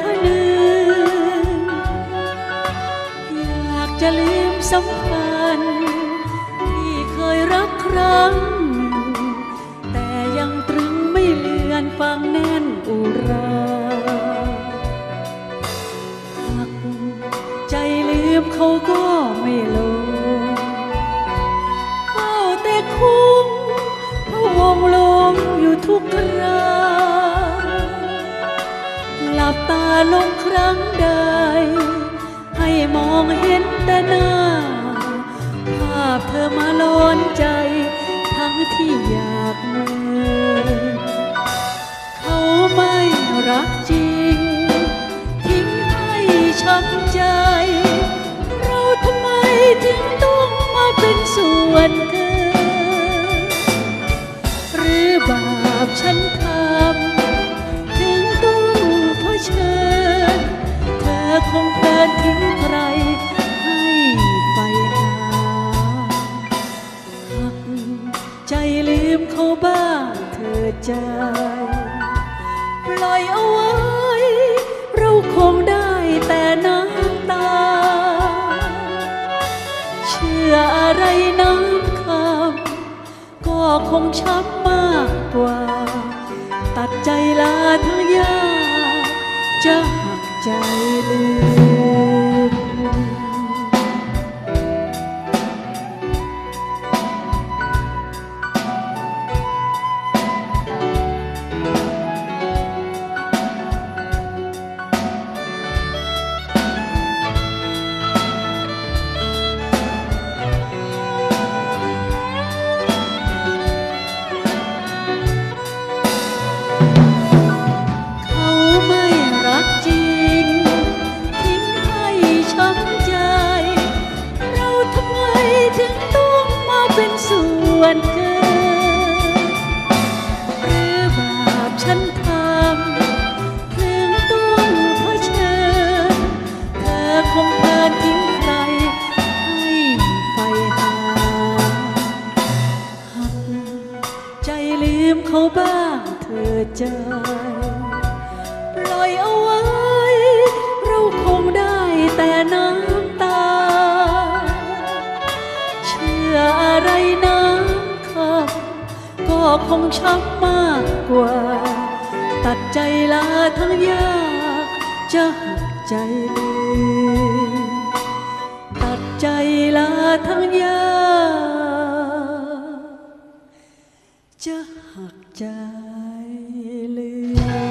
คลืนอยากจะลืมสัมพันธ์ที่เคยรักครั้ง แต่ยังตรึงไม่เลือนฟังแน่นอุราหักใจลืมเขาก็ไม่ลอ ลับตาลงครั้งใด ให้มองเห็นแต่หน้า ภาพเธอมาล้นใจ ทั้งที่อยากเมินเขาไม่รักจริง ทิ้งให้ช้ำใจ เราทำไมถึงต้องมาเป็นส่วน ใจ ปล่อยเอาไว้ เราคงได้แต่น้ำตา เชื่ออะไรน้ำคำก็คงช้ำมากกว่า มเขาบ้างเธอใจปล่อยเอาไว้ เราคงได้แต่น้ำตา เชื่ออะไรน้ำคำก็คงช้ำมากกว่า ตัดใจลาทั้งยากจะหักใจลืม ใจลืม